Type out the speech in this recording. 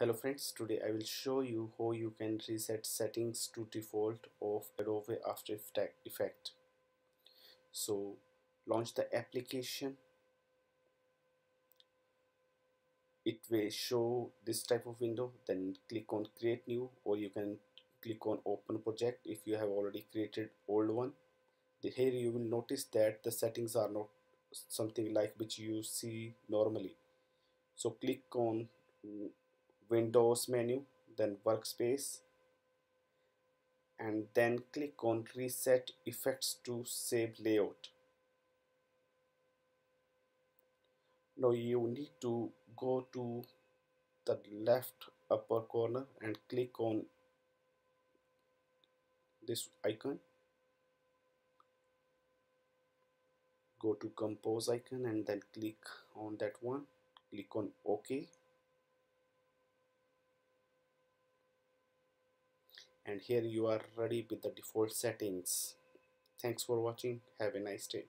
Hello friends, today I will show you how you can reset settings to default of Adobe After effect So launch the application. It will show this type of window then click on create new or you can click on open project if you have already created old one. Here you will notice that the settings are not something like which you see normally. So click on Windows menu, then Workspace, and then click on Reset Effects to save layout. Now you need to go to the left upper corner and click on this icon. Go to compose icon and then click on that one. Click on ok and here you are ready with the default settings. Thanks for watching. Have a nice day